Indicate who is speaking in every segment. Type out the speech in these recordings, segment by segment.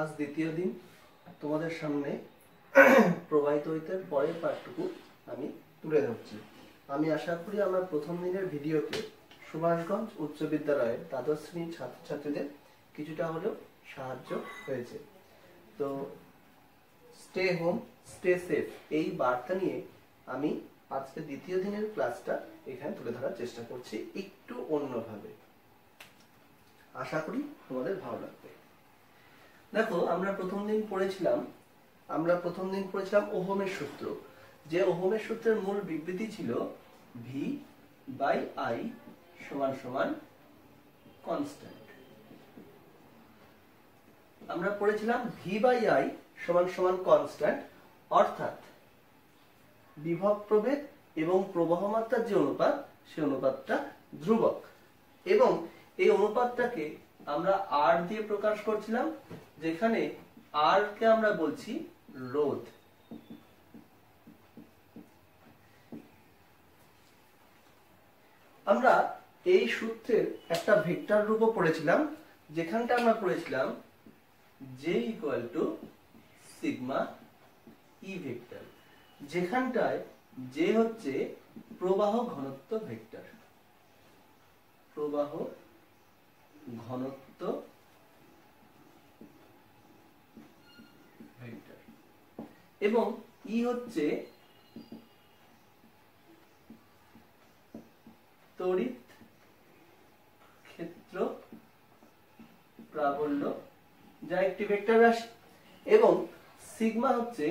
Speaker 1: আজ দ্বিতীয় দিন তোমাদের সামনে প্রবাহিত হইতে পরের পাঠটুকু আমি তুলে ধরছি। আমি আশা করি আমার প্রথম দিনের ভিডিওতে সুভাষগঞ্জ উচ্চ বিদ্যালয়ের দ্বাদশ শ্রেণির ছাত্রছাত্রীদের কিছুটা হলেও সাহায্য হয়েছে। তো স্টে হোম স্টে সেফ এই বার্তা নিয়ে আমি আজকে দ্বিতীয় দিনের ক্লাসটা এখানে তুলে ধরার চেষ্টা করছি একটু অন্যভাবে। আশা করি তোমাদের ভালো লাগবে। দেখো, আমরা প্রথম দিন পড়েছিলাম, আমরা প্রথম দিন পড়েছিলাম ওহমের সূত্র। যে ওহমের সূত্রের মূল বিবৃতি ছিল ভি বাই আই সমান সমান কনস্ট্যান্ট আমরা পড়েছিলাম ভি বাই আই সমান সমান কনস্ট্যান্ট অর্থাৎ বিভব প্রভেদ এবং প্রবাহ মাত্রার যে অনুপাত সে অনুপাতটা ধ্রুবক। এবং এই অনুপাতটাকে আমরা আর দিয়ে প্রকাশ করছিলাম যেখানে আর কে আমরা বলছি রোধ। আমরা এই সূত্রের একটা ভেক্টর রূপও পড়েছিলাম, যেখানটা আমরা পড়েছিলাম J equal to sigma E vector যেখানটায় যে হচ্ছে প্রবাহ ঘনত্ব ভেক্টর। প্রবাহ ঘনত্ব ভেক্টর এবং ই হচ্ছে তড়িৎ ক্ষেত্র প্রাবল্য যা একটি ভেক্টর রাশি এবং সিগমা হচ্ছে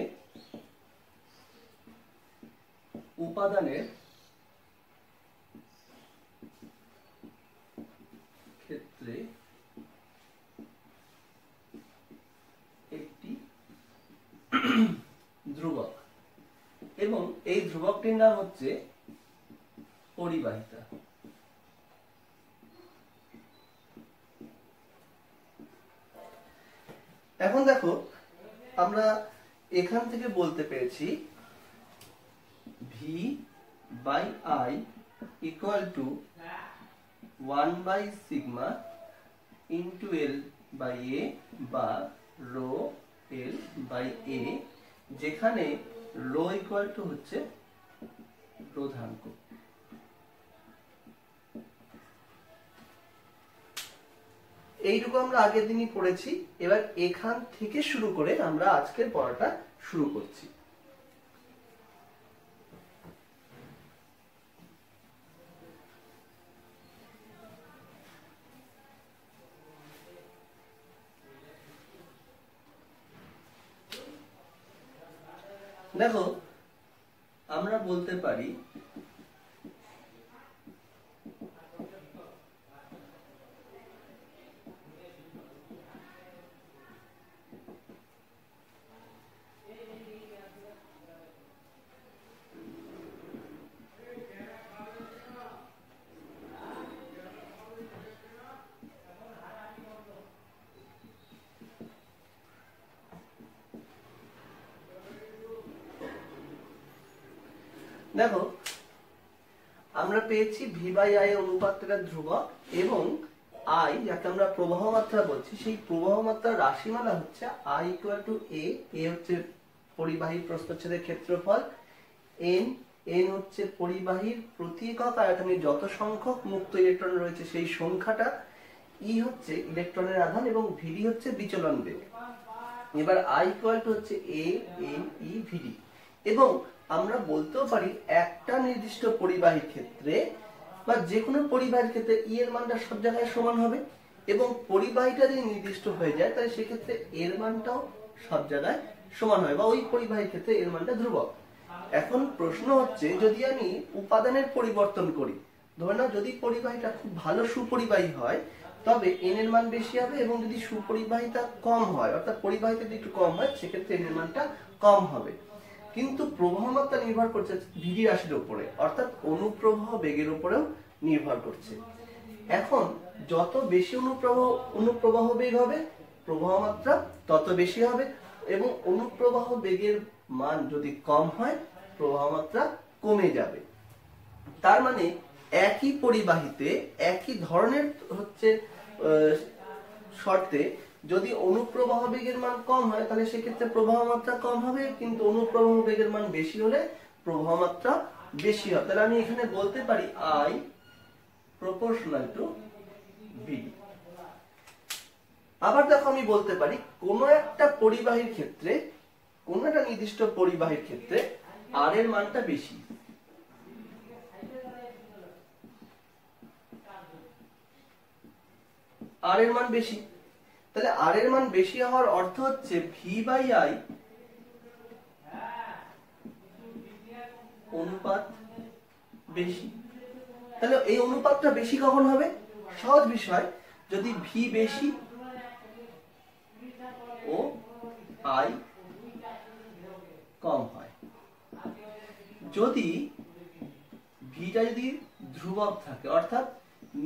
Speaker 1: উপাদানের ক্ষেত্রে একটি ধ্রুবক এবং এই নাম হচ্ছে পরিবাহিতা। এখন দেখো, আমরা এখান থেকে বলতে পেরেছি V by I equal to one by sigma into L by A বা রো এল বাই এ যেখানে রো ইকুয়াল টু হচ্ছে রোধাঙ্ক এইটুকু আমরা আগের দিনই পড়েছি, এবার এখান থেকে শুরু করে আমরা আজকের পড়াটা শুরু করছি। দেখো বলতে পারি দেখো আমরা পেয়েছি ভি বাই আই অনুপাতটা ধ্রুবক এবং আই, যাকে আমরা প্রবাহ মাত্রা বলছি, সেই প্রবাহ মাত্রার রাশিমালা হচ্ছে I equal to A A হচ্ছে পরিবাহী প্রস্থচ্ছেদের ক্ষেত্রফল এন এন হচ্ছে পরিবাহীর প্রতি একক আয়তনে যত সংখ্যক মুক্ত ইলেকট্রন রয়েছে সেই সংখ্যাটা ই হচ্ছে ইলেকট্রনের আধান এবং ভিডি হচ্ছে বিচলন বেগ। এবার আই ইকুয়াল টু হচ্ছে এ এন ই ভিডি এবং আমরা বলতেও পারি একটা নির্দিষ্ট পরিবাহীর ক্ষেত্রে বা যে কোনো পরিবাহীর ক্ষেত্রে ই এর মানটা সব জায়গায় সমান হবে এবং পরিবাহীটা যদি নির্দিষ্ট হয়ে যায় তাহলে সেক্ষেত্রে এর মানটাও সব জায়গায় সমান হয় বা ওই পরিবাহীর ক্ষেত্রে এর মানটা ধ্রুবক। এখন প্রশ্ন হচ্ছে, যদি আমি উপাদানের পরিবর্তন করি, ধরে নাও যদি পরিবাহীটা খুব ভালো সুপরিবাহী হয়, তবে এন এর মান বেশি হবে এবং যদি সুপরিবাহিতা কম হয়, অর্থাৎ পরিবাহিতা যদি একটু কম হয়, সেক্ষেত্রে এন এর মানটা কম হবে। কিন্তু প্রবাহ মাত্রা নির্ভর করছে ভিডি রাশির উপরে, অর্থাৎ অনুপ্রবাহ বেগের উপরেও নির্ভর করছে। এখন যত বেশি অনুপ্রবাহ অনুপ্রবাহ বেগ হবে প্রবাহ মাত্রা তত বেশি হবে এবং অনুপ্রবাহ বেগের মান যদি কম হয় প্রবাহ মাত্রা কমে যাবে। তার মানে একই পরিবাহিতে একই ধরনের হচ্ছে শর্তে যদি অনুপ্রবাহ বেগের মান কম হয়, তাহলে সেক্ষেত্রে প্রবাহ মাত্রা কম হবে, কিন্তু অনুপ্রবাহ বেগের মান বেশি হলে প্রবাহ মাত্রা বেশি হবে তাহলে আমি এখানে বলতে পারি আই প্রপোর্শনাল টু বি আবার দেখো আমি বলতে পারি, কোন একটা পরিবাহীর ক্ষেত্রে, কোন একটা নির্দিষ্ট পরিবাহীর ক্ষেত্রে আর এর মানটা বেশি। আর এর মান বেশি। তাহলে আর এর মান বেশি হওয়ার অর্থ হচ্ছে ভি বাই আই অনুপাত বেশি। তাহলে এই অনুপাতটা বেশি কখন হবে? সহজ বিষয়, যদি ভি বেশি ও আই কম হয়। যদি ভিটা যদি ধ্রুবক থাকে, অর্থাৎ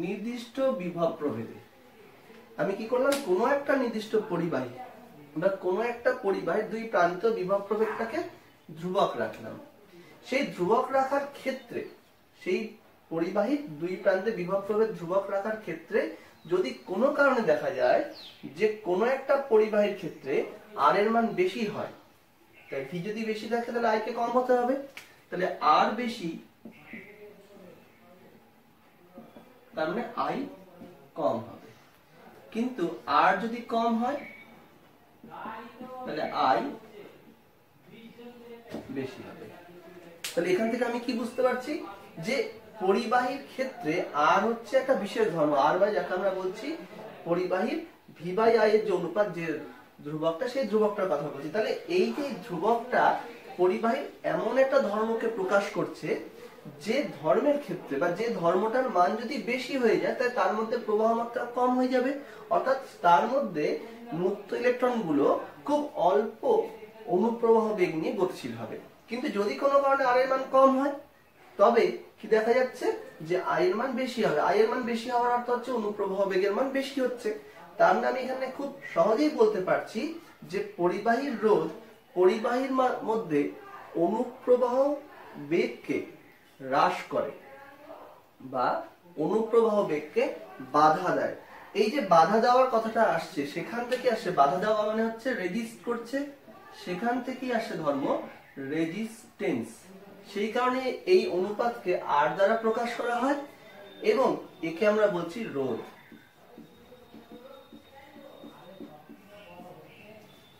Speaker 1: নির্দিষ্ট বিভব প্রভেদে আমি কি করলাম? কোনো একটা নির্দিষ্ট পরিবাহী বা কোনো একটা পরিবাহীর দুই প্রান্ত বিভব প্রভেদটাকে ধ্রুবক রাখলাম। সেই ধ্রুবক রাখার ক্ষেত্রে, সেই পরিবাহীর দুই প্রান্তে বিভব প্রভেদ ধ্রুবক রাখার ক্ষেত্রে যদি কোনো কারণে দেখা যায় যে কোনো একটা পরিবাহীর ক্ষেত্রে আর এর মান বেশি হয়, তাই ভি যদি বেশি থাকে তাহলে আই কে কম হতে হবে। তাহলে আর বেশি, তার মানে আই কম হবে। কিন্তু আর যদি কম হয়? তাহলে আই বেশি হবে। তাহলে এখান থেকে আমি কি বুঝতে পারছি? যে পরিবাহীর ক্ষেত্রে আর হচ্ছে একটা বিশেষ ধর্ম। আর বাই যাকে আমরা বলছি, পরিবাহীর ভি বাই আই এর যে অনুপাত, যে ধ্রুবকটা, সেই ধ্রুবকটার কথা বলছি। তাহলে এই যে ধ্রুবকটা পরিবাহীর এমন একটা ধর্মকে প্রকাশ করছে যে ধর্মের ক্ষেত্রে বা যে ধর্মটার মান যদি বেশি হয়ে যায়, তাহলে তার মধ্যে প্রবাহ মাত্রা কম হয়ে যাবে। অর্থাৎ তার মধ্যে মুক্ত ইলেকট্রনগুলো খুব অল্প অনুপ্রবাহ বেগ নিয়ে গতিশীল হবে। কিন্তু যদি কোনো কারণে আর এর মান কম হয়, তবে কি দেখা যাচ্ছে যে আয়ের মান বেশি হবে। আয়ের মান বেশি হওয়ার অর্থ হচ্ছে অনুপ্রবাহ বেগের মান বেশি হচ্ছে। তার মানে আমি এখানে খুব সহজেই বলতে পারছি যে পরিবাহীর রোধ, পরিবাহীর মধ্যে অনুপ্রবাহ বেগকে হ্রাস করে বা অনুপ্রবাহ বেগকে বাধা দেয়। এই যে বাধা দেওয়ার কথাটা আসছে, সেখান থেকে আসে, বাধা দেওয়া মানে হচ্ছে রেজিস্ট করছে, সেখান থেকেই আসে ধর্ম রেজিস্টেন্স সেই কারণে এই অনুপাতকে আর দ্বারা প্রকাশ করা হয় এবং একে আমরা বলছি রোধ।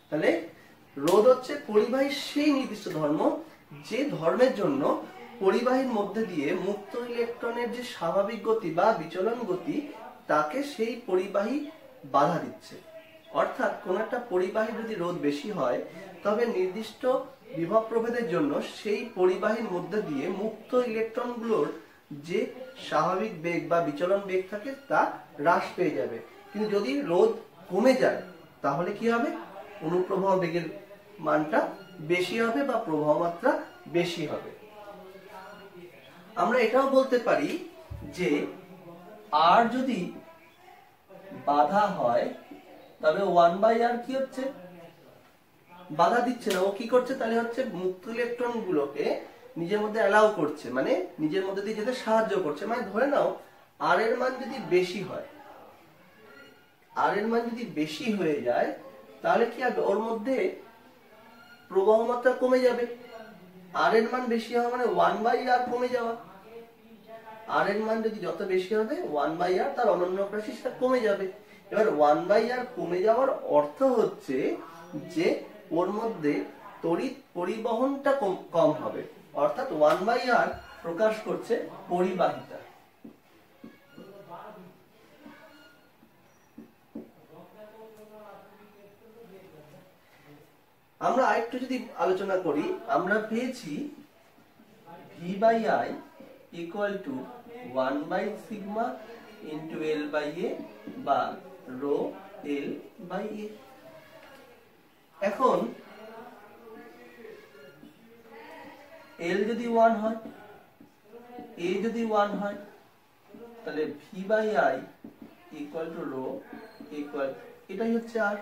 Speaker 1: তাহলে রোধ হচ্ছে পরিবাহী সেই নির্দিষ্ট ধর্ম যে ধর্মের জন্য পরিবাহীর মধ্যে দিয়ে মুক্ত ইলেকট্রনের যে স্বাভাবিক গতি বা বিচলন গতি, তাকে সেই পরিবাহী বাধা দিচ্ছে। অর্থাৎ কোন একটা পরিবাহী যদি রোধ বেশি হয়, তবে নির্দিষ্ট বিভব প্রভেদের জন্য সেই পরিবাহীর মধ্যে দিয়ে মুক্ত ইলেকট্রনগুলোর যে স্বাভাবিক বেগ বা বিচলন বেগ থাকে, তা হ্রাস পেয়ে যাবে। কিন্তু যদি রোধ কমে যায়, তাহলে কি হবে? অনুপ্রবাহ বেগের মানটা বেশি হবে বা প্রবাহ মাত্রা বেশি হবে। আমরা এটাও বলতে পারি যে আর যদি বাধা হয় তবে ওয়ান বাই আর কি হচ্ছে? বাধা দিচ্ছে না। ও কি করছে? তাহলে হচ্ছে মুক্ত ইলেকট্রন গুলোকে নিজের মধ্যে অ্যালাউ করছে। মানে নিজের মধ্যে দিয়ে যেতে সাহায্য করছে। মানে ধরে নাও আর এর মান যদি বেশি হয় আর এর মান যদি বেশি হয়ে যায়, তাহলে কি হবে? ওর মধ্যে প্রবাহ মাত্রা কমে যাবে। আর এর মান বেশি হওয়া মানে ওয়ান বাই আর কমে যাওয়া। আর এর মান যদি যত বেশি হবে ওয়ান বাই আর তার অনন্য রাশি সেটা কমে যাবে। এবার ওয়ান বাই আর কমে যাওয়ার অর্থ হচ্ছে যে ওর মধ্যে তড়িৎ পরিবহনটা কম হবে। অর্থাৎ ওয়ান বাই আর প্রকাশ করছে পরিবাহিতা। আমরা আরেকটু যদি আলোচনা করি, আমরা পেয়েছি V by I equal to one by sigma into L by A বা রো এল বাই এ এখন এল যদি ওয়ান হয় এ যদি ওয়ান হয়, তাহলে V by I equal to rho equal এটাই হচ্ছে আর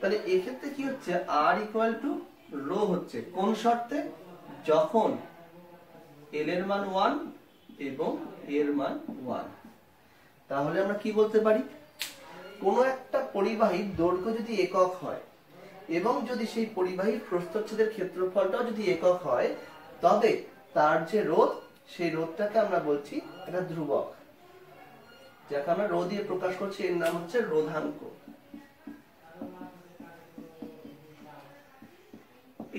Speaker 1: তাহলে এক্ষেত্রে কি হচ্ছে? আর ইকুয়াল টু রো হচ্ছে। কোন শর্তে? যখন এল এর মান ওয়ান এবং এর মান ওয়ান তাহলে আমরা কি বলতে পারি? কোনো একটা পরিবাহীর দৈর্ঘ্য যদি একক হয়, এবং যদি সেই পরিবাহীর প্রস্থচ্ছেদের ক্ষেত্রফলটাও যদি একক হয়, তবে তার যে রোধ, সেই রোধটাকে আমরা বলছি এটা ধ্রুবক। যাকে আমরা রো দিয়ে প্রকাশ করছি, এর নাম হচ্ছে রোধাঙ্ক।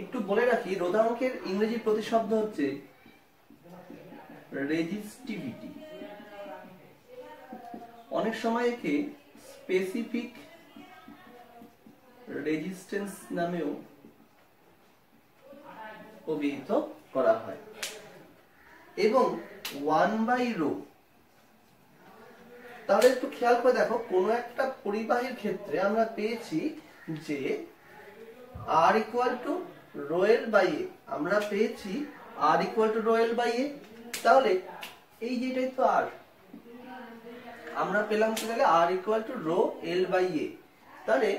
Speaker 1: একটু বলে রাখি, রোধাঙ্কের ইংরেজি প্রতিশব্দ হচ্ছে রেজিস্টিভিটি। অনেক সময় একে স্পেসিফিক রেজিস্ট্যান্স নামেও অভিহিত করা হয়। এবং ওয়ান বাই রো তাহলে একটু খেয়াল করে দেখো, কোন একটা পরিবাহীর ক্ষেত্রে আমরা পেয়েছি যে R equal to rho L by A আমরা পেয়েছি R equal to rho L by A তাহলে এই যেটাই তো আর। আমরা পেলাম কি তাহলে R equal to rho L by A তাহলে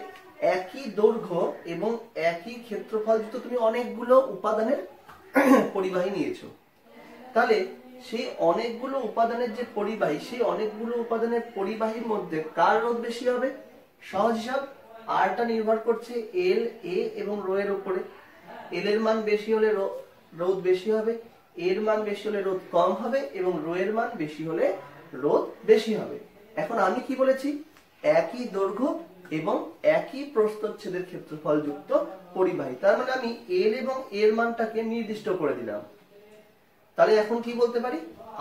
Speaker 1: একই দৈর্ঘ্য এবং একই ক্ষেত্রফল যুক্ত তুমি অনেকগুলো উপাদানের পরিবাহী নিয়েছো। তাহলে সেই অনেকগুলো উপাদানের যে পরিবাহী, সেই অনেকগুলো উপাদানের পরিবাহীর মধ্যে কার রোধ বেশি হবে? সহজ হিসাব আরটা নির্ভর করছে এল এ এবং রো এর উপরে। এল এর মান বেশি হলে রোধ বেশি হবে। এর মান বেশি হলে রোধ কম হবে এবং রো এর মান বেশি হলে রোধ বেশি হবে। এখন আমি কি বলেছি? একই দৈর্ঘ্য এবং একই প্রস্থচ্ছেদের ক্ষেত্রফল যুক্ত পরিবাহী। তার মানে আমি এল এবং এর মানটাকে নির্দিষ্ট করে দিলাম। তাহলে এখন কি বলতে পারি?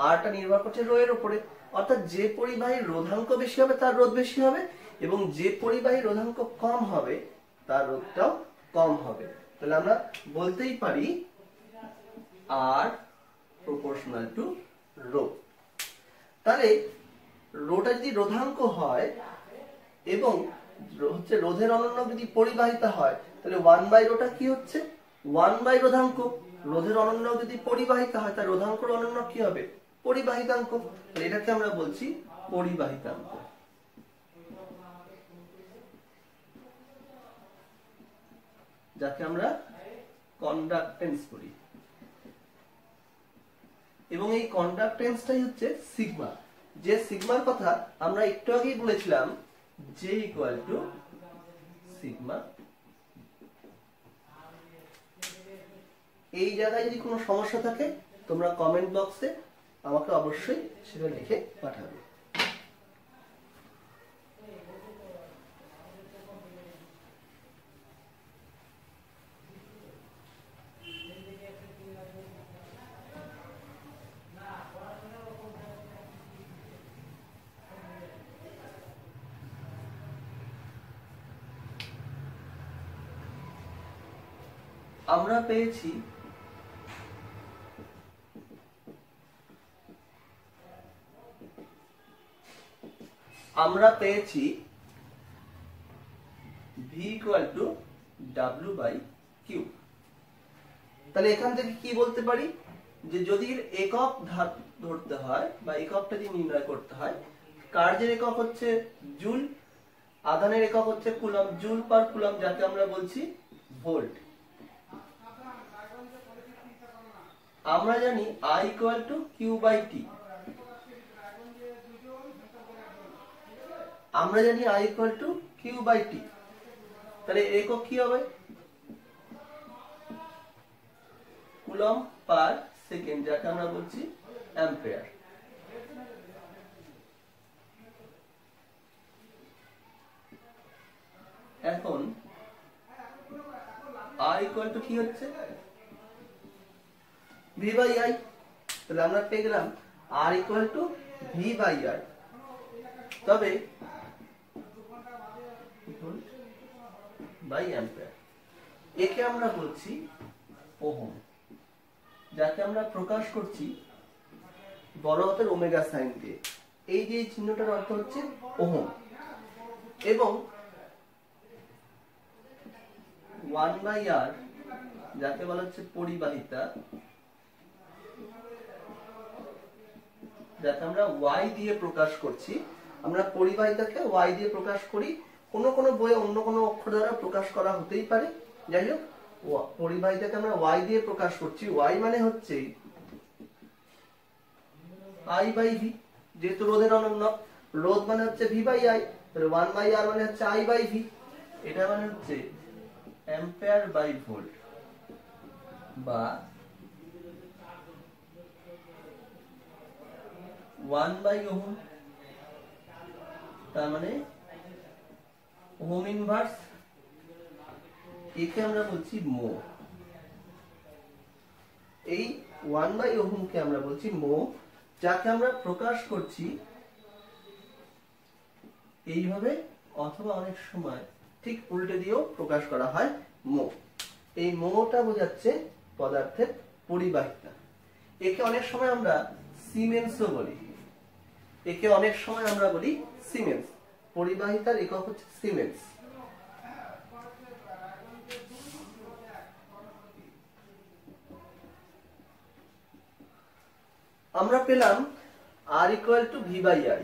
Speaker 1: আরটা নির্ভর করছে রো এর উপরে। অর্থাৎ যে পরিবাহীর রোধাঙ্ক বেশি হবে, তার রোধ বেশি হবে এবং যে পরিবাহীর রোধাঙ্ক কম হবে, তার রোধটাও কম হবে। তাহলে আমরা বলতেই পারি আর প্রপোর্শনাল টু রো। তাহলে রোটা যদি রোধাঙ্ক হয় এবং হচ্ছে রোধের অনন্য যদি পরিবাহিতা হয়, তাহলে ওয়ান বাই রোটা কি হচ্ছে? ওয়ান বাই রোধাঙ্ক। রোধের অনন্য যদি পরিবাহিতা হয়, তাহলে রোধাঙ্কর অনন্য কি হবে? পরিবাহিতাঙ্ক। এটাকে আমরা বলছি পরিবাহিতাঙ্ক। যাকে আমরা কন্ডাক্টেন্স বলি। এবং এই কন্ডাক্টেন্সটাই হচ্ছে সিগমা যে সিগমার কথা আমরা একটু আগেই বলেছিলাম যে ইকুয়াল টু সিগমা এই জায়গায় যদি কোনো সমস্যা থাকে, তোমরা কমেন্ট বক্সে আমাকে অবশ্যই সেটা লিখে পাঠাবে আমরা পেয়েছি। আমরা পেয়েছি V equal to W by Q তাহলে এখান থেকে কি বলতে পারি? যে যদি একক ধাপ ধরতে হয় বা এককটা যদি নির্ণয় করতে হয় কার্যের একক হচ্ছে? জুল। আধানের একক হচ্ছে কুলম জুল পার কুলম যাকে আমরা বলছি ভোল্ট। আমরা জানি I equal to Q by T আমরা জানি I equal to Q by T তাহলে একক কি হবে? কুলম পার সেকেন্ড, যাকে আমরা বলছি অ্যাম্পিয়ার। এখন আই ইকুয়াল টু কি হচ্ছে? ভি বাই আই তাহলে আমরা পেয়ে গেলাম আর ইকুয়াল টু তবে বাই অ্যাম্পিয়ার একে আমরা বলছি ওহম, যাকে আমরা প্রকাশ করছি বড় হাতের ওমেগা সাইন দিয়ে। এই যে চিহ্নটার অর্থ হচ্ছে ওহম। এবং ওয়ান বাই আর যাকে বলা হচ্ছে পরিবাহিতা যাকে আমরা ওয়াই দিয়ে প্রকাশ করছি, আমরা পরিবাহিতাকে ওয়াই দিয়ে প্রকাশ করি। কোন কোন বইয়ে অন্য কোনো অক্ষর দ্বারা প্রকাশ করা হতেই পারে। যাই হোক পরিবাহিতাকে আমরা ওয়াই দিয়ে প্রকাশ করছি। ওয়াই মানে হচ্ছে আই বাই ভি যেহেতু রোধের অনন্য। রোধ মানে হচ্ছে V by I one by R মানে হচ্ছে আই বাই ভি এটা মানে হচ্ছে অ্যাম্পিয়ার বাই ভোল্ট বা ওয়ান বাই ওহম তার মানে ওহম ইনভার্স একে আমরা বলছি মো এই ওয়ান বাই ওহমকে আমরা বলছি মো যাকে আমরা প্রকাশ করছি এইভাবে অথবা অনেক সময় ঠিক উল্টে দিয়েও প্রকাশ করা হয় মো এই মোটা বোঝাচ্ছে পদার্থের পরিবাহিতা। একে অনেক সময় আমরা সিমেন্সও বলি। একে অনেক সময় আমরা বলি সিমেন্স। পরিবাহিতার একক হচ্ছে সিমেন্স। আমরা পেলাম R equal to V by R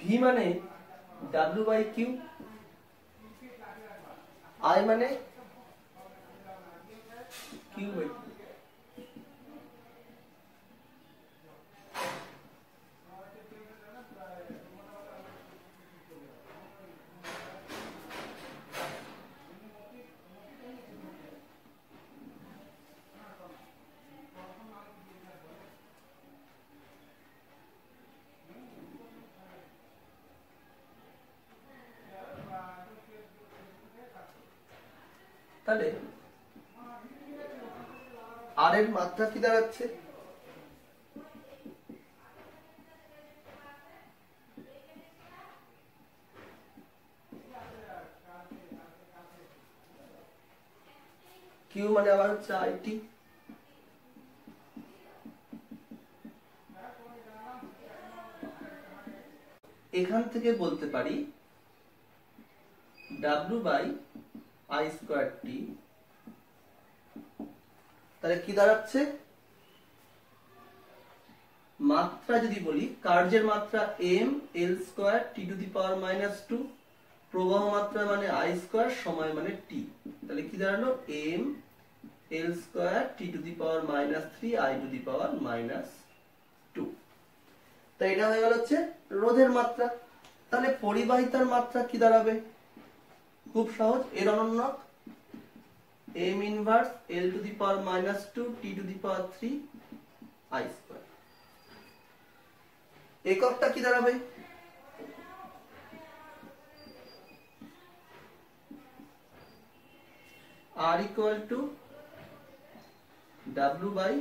Speaker 1: V মানে ডাব্লিউ বাই কিউ আই মানে কিউ বাই তাহলে আর এর মাত্রা কি দাঁড়াচ্ছে? কিউ মানে আবার হচ্ছে আইটি এখান থেকে বলতে পারি W by I square T তাহলে কি দাঁড়াচ্ছে? মাত্রা যদি বলি, কার্যের মাত্রা M L square T to the power minus two প্রবাহ মাত্রা মানে আই স্কোয়ার সময় মানে টি তাহলে কি দাঁড়াল? M L square T to the power minus three I to the power minus two তাই এটা হয়ে গেল হচ্ছে রোধের মাত্রা। তাহলে পরিবাহিতার মাত্রা কি দাঁড়াবে? খুব সহজ, এর অনন্যক m inverse l to the power minus two, T to the power three, I square. এককটা কি দাঁড়াবে? r equal to w by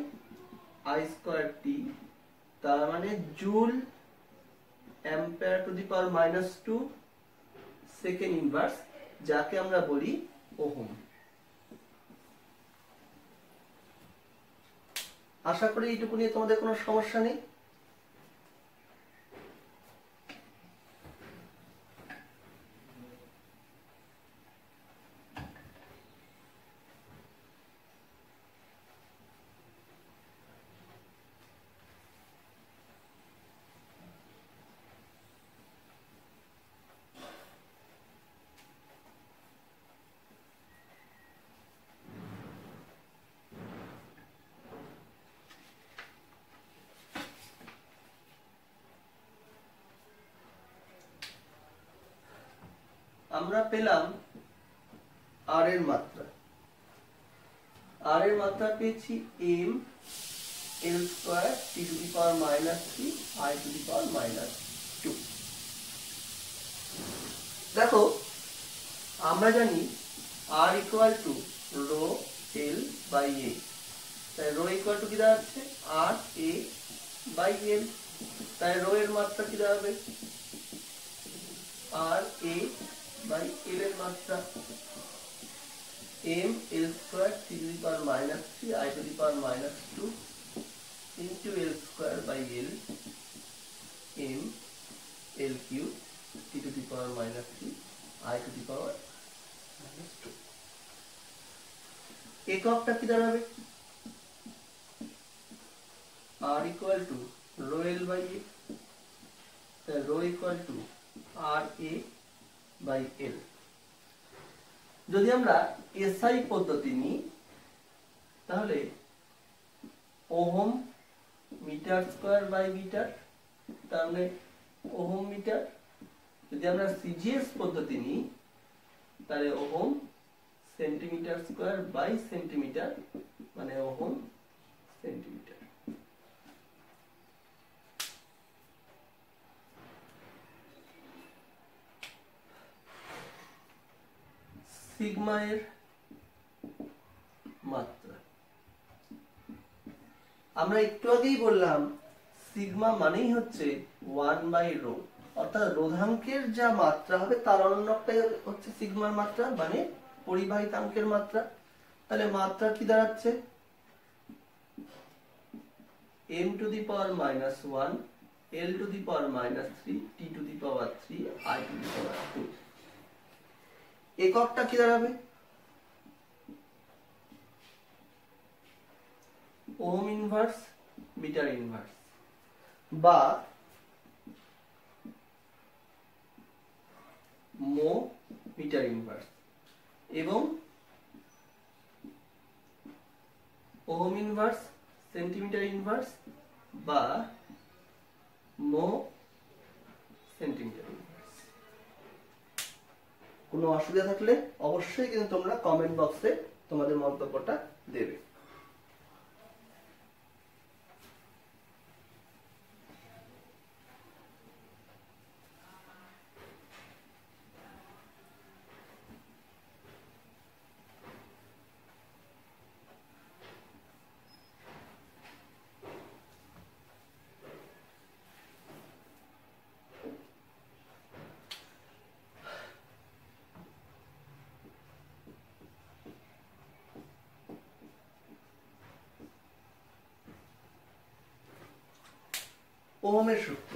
Speaker 1: I square T, তার মানে joule ampere to the power minus two, second inverse যাকে আমরা বলি ohm. আশা করি এইটুকু নিয়ে তোমাদের কোনো সমস্যা নেই আমরা পেলাম আর এর মাত্রা। আর এর মাত্রা পেয়েছি M L square T to the power minus three I to the power minus two দেখো, আমরা জানি R equal to rho L by A তাই রো ইকুয়াল টু কি দাঁড়াচ্ছে আর এ বাই এল তাই রো এর মাত্রা কি দাঁড়াবে আর এ বাই এল এর মাত্রা m l square t to the power minus 3 i to the power minus 2 into l square by l m l cube t to the power minus 3 i to the power minus 2 এককটা কি দাঁড়াবে r equal to rho l by a তাহলে rho equal to r by l যদি আমরা SI পদ্ধতি নিই, তাহলে ohm metre square by metre তাহলে ohm metre. যদি আমরা সিজিএস পদ্ধতি নিই, তাহলে ohm centimetre square by centimetre মানে ওহম সেন্টিমিটার। সিগমা এর মাত্রা। আমরা একটু আগেই বললাম সিগমা মানেই হচ্ছে ওয়ান বাই রো। অর্থাৎ রোধাঙ্কের যা মাত্রা হবে, তার হচ্ছে সিগমার মাত্রা মানে পরিবাহিতাঙ্কের মাত্রা। তাহলে মাত্রা কি দাঁড়াচ্ছে? m to the power minus one L to the power minus three T to the power three I to the power two এককটা কি দাঁড়াবে? Ohm inverse metre inverse. বা মো মিটার ইনভার্স এবং ওহম ইনভার্স সেন্টিমিটার ইনভার্স বা mho centimetre inverse. কোনো অসুবিধা থাকলে অবশ্যই কিন্তু তোমরা কমেন্ট বক্সে তোমাদের মন্তব্যটা দেবে। ওহমের সূত্র।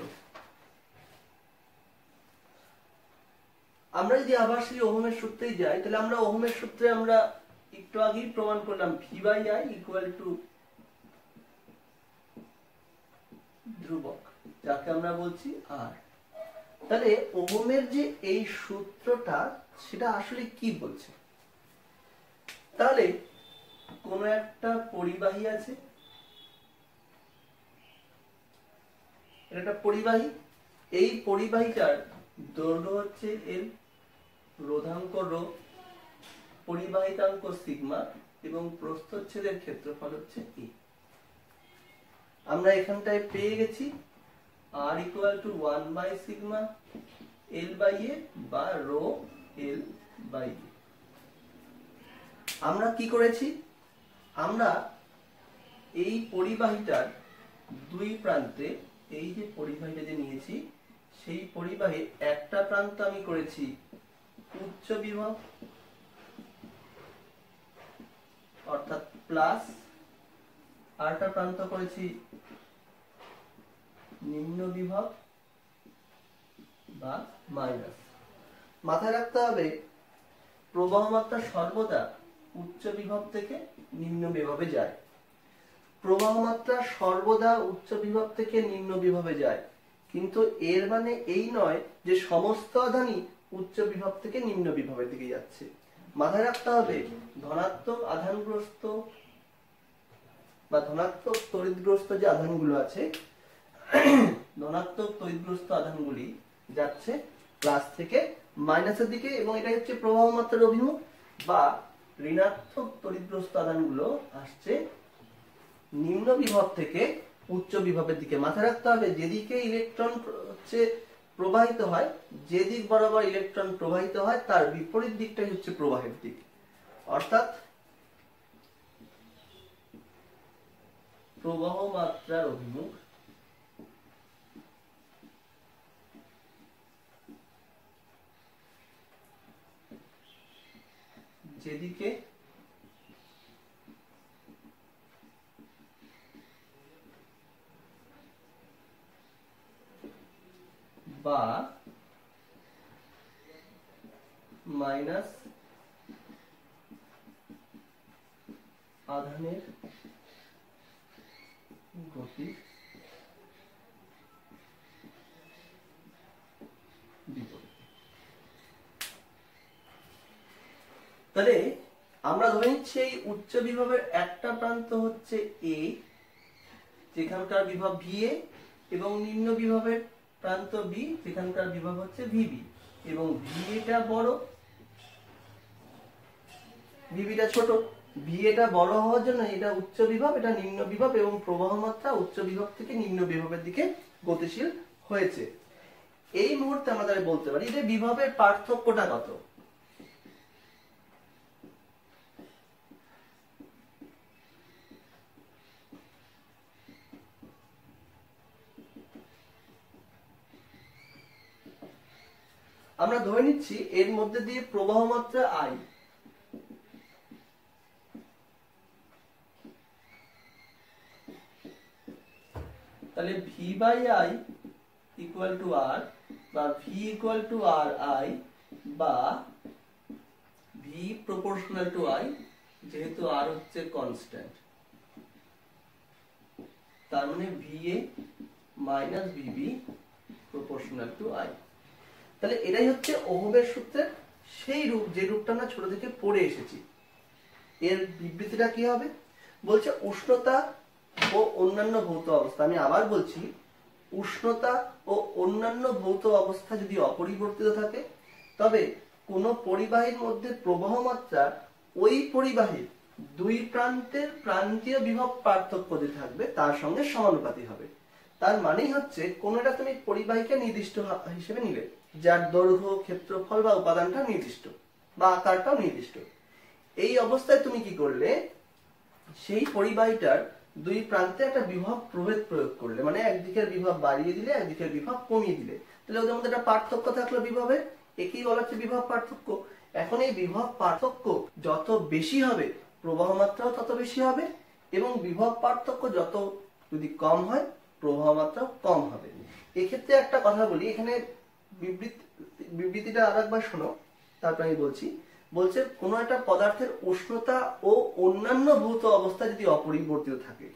Speaker 1: আমরা যদি আবার সেই ওহমের সূত্রেই যাই, তাহলে আমরা ওহমের সূত্রে আমরা একটু আগেই প্রমাণ করলাম, V by I equal to ধ্রুবক, যাকে আমরা বলছি আর তাহলে ওহমের যে এই সূত্রটা, সেটা আসলে কি বলছে? তাহলে কোন একটা পরিবাহী আছে এটা একটা পরিবাহী। এই পরিবাহীটার দৈর্ঘ্য হচ্ছে এল রোধাঙ্ক রো, পরিবাহিতাঙ্ক সিগমা এবং প্রস্থচ্ছেদের ক্ষেত্রফল হচ্ছে এ। আমরা এখানটায় পেয়ে গেছি R equal to one by sigma L by A বা রো এল বাই এ আমরা কি করেছি? আমরা এই পরিবাহীটার দুই প্রান্তে এই যে পরিবাহীটা যে নিয়েছি, সেই পরিবাহীর একটা প্রান্ত আমি করেছি উচ্চ বিভব, অর্থাৎ প্লাস আরেকটা প্রান্ত করেছি নিম্ন বিভব বা মাইনাস মাথায় রাখতে হবে, প্রবাহ মাত্রা সর্বদা উচ্চ বিভব থেকে নিম্ন বিভবে যায়। প্রবাহ মাত্রা সর্বদা উচ্চ বিভব থেকে নিম্ন বিভবে যায়। কিন্তু এর মানে এই নয় যে সমস্ত আধানই উচ্চ বিভব থেকে নিম্ন বিভবের দিকে যাচ্ছে। মাথায় রাখতে হবে, ধনাত্মক আধানগ্রস্ত বা ধনাত্মক তড়িৎগ্রস্ত যে আধানগুলো আছে, ধনাত্মক তড়িৎগ্রস্ত আধানগুলি যাচ্ছে প্লাস থেকে মাইনাসের দিকে এবং এটা হচ্ছে প্রবাহ মাত্রার অভিমুখ বা ঋণাত্মক তড়িৎগ্রস্ত আধানগুলো আসছে নিম্ন বিভব থেকে উচ্চ বিভবের দিকে মাথায় রাখতে হবে। যেদিকে ইলেকট্রন হচ্ছে প্রবাহিত হয় যে বরাবর ইলেকট্রন প্রবাহিত হয়, তার বিপরীত দিকটাই হচ্ছে প্রবাহের দিক। অর্থাৎ প্রবাহ মাত্রার অভিমুখ যেদিকে বা মাইনাস আধানের গতি তাহলে আমরা ধরে নিচ্ছি এই উচ্চ বিভবের একটা প্রান্ত হচ্ছে এ যেখানকার বিভব ভিএ এবং নিম্ন বিভবের প্রান্ত বি সেখানকার বিভব হচ্ছে ভিবি এবং ভি এটা বড়। ভিবিটা ছোট। ভি এটা বড় হওয়ার জন্য এটা উচ্চ বিভব, এটা নিম্ন বিভব এবং প্রবাহ মাত্রা উচ্চ বিভব থেকে নিম্ন বিভবের দিকে গতিশীল হয়েছে। এই মুহূর্তে তাহলে বলতে পারি যে বিভবের পার্থক্যটা কত? আমরা ধরে নিচ্ছি এর মধ্যে দিয়ে প্রবাহ মাত্রা আই তাহলে V by I equal to R বা V equal to R I বা ভি প্রপোর্শনাল টু আই যেহেতু আর হচ্ছে কনস্ট্যান্ট তার মানে V A minus VB proportional to I তাহলে এটাই হচ্ছে ওহমের সূত্রের সেই রূপ, যে রূপটা আমরা ছোট থেকে পড়ে এসেছি। এর বিবৃতিটা কি হবে? বলছে উষ্ণতা ও অন্যান্য ভৌত অবস্থা। আমি আবার বলছি, উষ্ণতা ও অন্যান্য ভৌত অবস্থা যদি অপরিবর্তিত থাকে, তবে কোন পরিবাহীর মধ্যে প্রবাহ মাত্রা ওই পরিবাহীর দুই প্রান্তের প্রান্তীয় বিভব পার্থক্য যে থাকবে, তার সঙ্গে সমানুপাতি হবে। তার মানেই হচ্ছে কোনটা তুমি পরিবাহীকে নির্দিষ্ট হিসেবে নিলে। যার দৈর্ঘ্য, ক্ষেত্রফল বা উপাদানটা নির্দিষ্ট বা আকারটাও নির্দিষ্ট। এই অবস্থায় তুমি কি করলে? সেই পরিবাহীটার দুই প্রান্তে একটা বিভব প্রভেদ প্রয়োগ করলে। মানে একদিকের বিভব বাড়িয়ে দিলে, একদিকের বিভব কমিয়ে দিলে। তাহলে ওদের মধ্যে একটা পার্থক্য থাকল বিভবের। একই বলা হচ্ছে বিভব পার্থক্য। এখন এই বিভব পার্থক্য যত বেশি হবে প্রবাহ মাত্রাও তত বেশি হবে এবং বিভব পার্থক্য যত যদি কম হয় প্রবাহ মাত্রাও কম হবে। এক্ষেত্রে একটা কথা বলি। এখানে বিবৃতি বিবৃতিটা আর একবার শোনো, তারপর আমি বলছি। বলছে, কোন একটা পদার্থের উষ্ণতা ও অন্যান্য ভৌত অবস্থা যদি অপরিবর্তিত থাকে,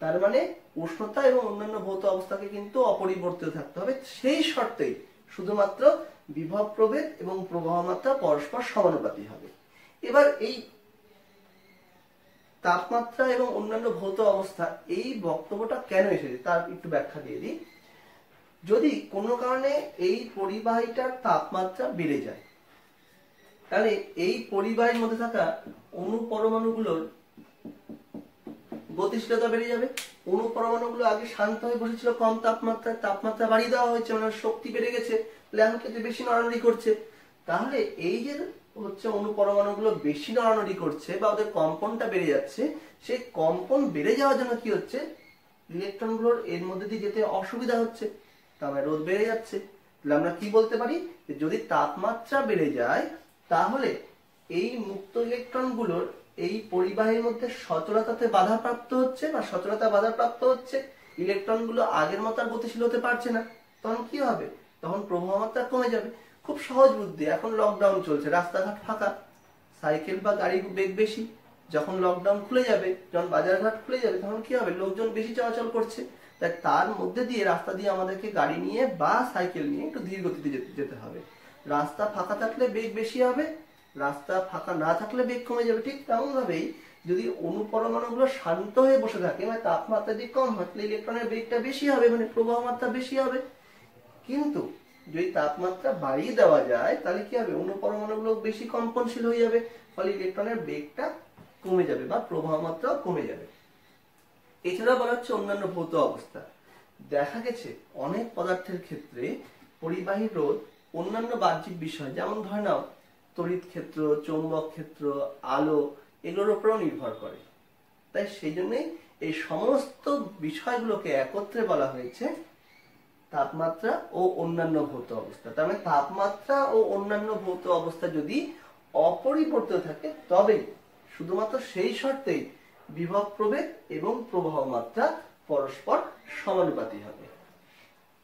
Speaker 1: তার মানে উষ্ণতা এবং অন্যান্য ভৌত অবস্থাকে কিন্তু অপরিবর্তিত থাকতে হবে। সেই শর্তেই শুধুমাত্র বিভব প্রভেদ এবং প্রবাহ মাত্রা পরস্পর সমানুপাতি হবে। এবার এই তাপমাত্রা এবং অন্যান্য ভৌত অবস্থা এই বক্তব্যটা কেন এসেছে, তার একটু ব্যাখ্যা দিয়ে দিই। যদি কোনো কারণে এই পরিবাহীটার তাপমাত্রা বেড়ে যায়, তাহলে এই পরিবাহীর মধ্যে থাকা অণু পরমাণুগুলোর গতিশীলতা বেড়ে যাবে। অণু পরমাণুগুলো আগে শান্ত হয়ে বসেছিল, কম তাপমাত্রায় তাপমাত্রা বাড়িয়ে দেওয়া হয়েছে মানে শক্তি বেড়ে গেছে ক্ষেত্রে বেশি নড়ানড়ি করছে। তাহলে এই যে হচ্ছে অণু পরমাণুগুলো বেশি নড়ানড়ি করছে বা ওদের কম্পনটা বেড়ে যাচ্ছে, সেই কম্পন বেড়ে যাওয়ার জন্য কি হচ্ছে? ইলেকট্রনগুলোর এর মধ্যে দিয়ে যেতে অসুবিধা হচ্ছে। তার রোদ বেড়ে যাচ্ছে। তাহলে আমরা কি বলতে পারি? যদি তাপমাত্রা বেড়ে যায়, তাহলে এই মুক্ত ইলেকট্রনগুলোর এই পরিবাহীর মধ্যে সচলতাতে বাধাপ্রাপ্ত হচ্ছে বা সচলতা বাধাপ্রাপ্ত হচ্ছে। ইলেকট্রনগুলো আগের মতো আর গতিশীল হতে পারছে না। তখন কি হবে? তখন প্রবাহমাত্রা কমে যাবে। খুব সহজ বুদ্ধি, এখন লকডাউন চলছে, রাস্তাঘাট ফাঁকা। সাইকেল বা গাড়ির বেগ বেশি। যখন লকডাউন খুলে যাবে, যখন বাজারঘাট খুলে যাবে, তখন কি হবে? লোকজন বেশি চলাচল করছে। তাই তার মধ্যে দিয়ে রাস্তা দিয়ে আমাদেরকে গাড়ি নিয়ে বা সাইকেল নিয়ে একটু ধীর গতিতে যেতে- যেতে হবে। রাস্তা ফাঁকা থাকলে বেগ বেশি হবে, রাস্তা ফাঁকা না থাকলে বেগ কমে যাবে। ঠিক তেমন ভাবেই যদি অণু পরমাণুগুলো শান্ত হয়ে বসে থাকে মানে তাপমাত্রা যদি কম হয়, তাহলে ইলেকট্রনের বেগটা বেশি হবে মানে প্রবাহ মাত্রা বেশি হবে। কিন্তু যদি তাপমাত্রা বাড়িয়ে দেওয়া যায়, তাহলে কি হবে? অণু পরমাণুগুলো বেশি কম্পনশীল হয়ে যাবে, ফলে ইলেকট্রনের বেগটা কমে যাবে বা প্রবাহ মাত্রাও কমে যাবে। এছাড়া বলা হচ্ছে অন্যান্য ভৌত অবস্থা। দেখা গেছে অনেক পদার্থের ক্ষেত্রে পরিবাহী রোধ অন্যান্য বাহ্যিক বিষয়, যেমন ধরে নাও, তড়িৎ ক্ষেত্র, চৌম্বক ক্ষেত্র, আলো, এগুলোর উপরেও নির্ভর করে। তাই সেই জন্যই এই সমস্ত বিষয়গুলোকে একত্রে বলা হয়েছে তাপমাত্রা ও অন্যান্য ভৌত অবস্থা। তার মানে তাপমাত্রা ও অন্যান্য ভৌত অবস্থা যদি অপরিবর্তিত থাকে, তবে শুধুমাত্র সেই শর্তেই বিভব প্রভেদ এবং প্রবাহ মাত্রা পরস্পর সমানুপাতি হবে।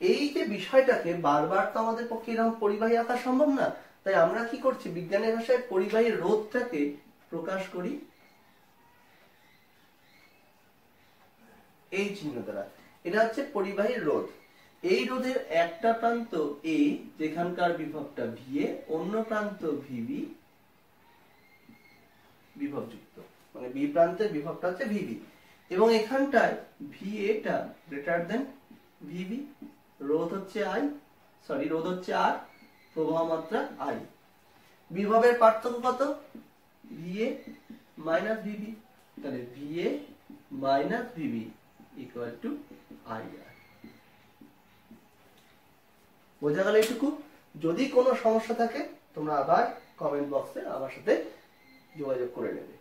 Speaker 1: এই যে বিষয়টাকে বারবার তো আমাদের পক্ষে এরকম পরিবাহী আঁকা সম্ভব না, তাই আমরা কি করছি? বিজ্ঞানের ভাষায় পরিবাহী রোধটাকে প্রকাশ করি। এই চিহ্ন দ্বারা। এটা হচ্ছে পরিবাহী রোধ। এই রোধের একটা প্রান্ত এ যেখানকার বিভবটা ভি এ অন্য প্রান্ত ভিবি বিভবযুক্ত মানে বি প্রান্তের বিভবটা হচ্ছে ভিবি এবং এখানটায় ভি এটা গ্রেটার দেন ভিবি রোধ হচ্ছে আই সরি রোধ হচ্ছে আর প্রবাহ মাত্রা আই বিভবের পার্থক্য কত? ভিএ মাইনাস ভিবি তাহলে VA minus VB equal to I R বোঝা গেল এইটুকু? যদি কোনো সমস্যা থাকে, তোমরা আবার কমেন্ট বক্সে আমার সাথে যোগাযোগ করে নেবে।